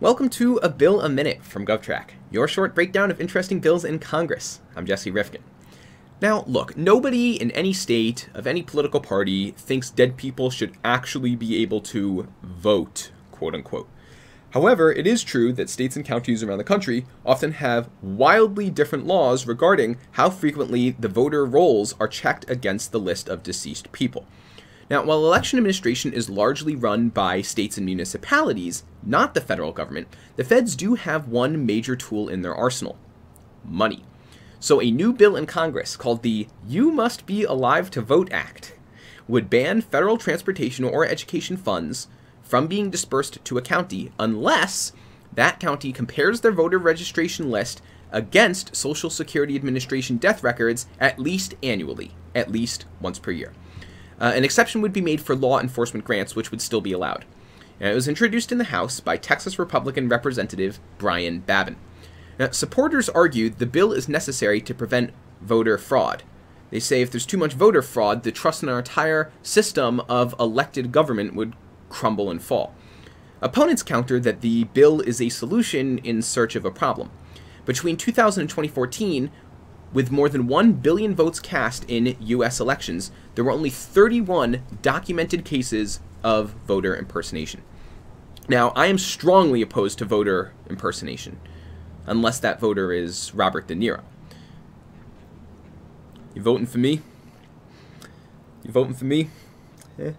Welcome to A Bill a Minute from GovTrack, your short breakdown of interesting bills in Congress. I'm Jesse Rifkin. Now, look, nobody in any state of any political party thinks dead people should actually be able to vote, quote unquote. However, it is true that states and counties around the country often have wildly different laws regarding how frequently the voter rolls are checked against the list of deceased people. Now, while election administration is largely run by states and municipalities, not the federal government, the feds do have one major tool in their arsenal money. So, a new bill in Congress called the You Must Be Alive to Vote Act would ban federal transportation or education funds from being dispersed to a county unless that county compares their voter registration list against Social Security Administration death records at least annually, at least once per year. Uh, an exception would be made for law enforcement grants, which would still be allowed. It was introduced in the House by Texas Republican Representative Brian Babin. Now, supporters argued the bill is necessary to prevent voter fraud. They say if there's too much voter fraud, the trust in our entire system of elected government would crumble and fall. Opponents counter that the bill is a solution in search of a problem. Between 2000 and 2014, with more than 1 billion votes cast in US elections, there were only 31 documented cases of voter impersonation. Now, I am strongly opposed to voter impersonation, unless that voter is Robert De Niro. You voting for me? You voting for me? Eh.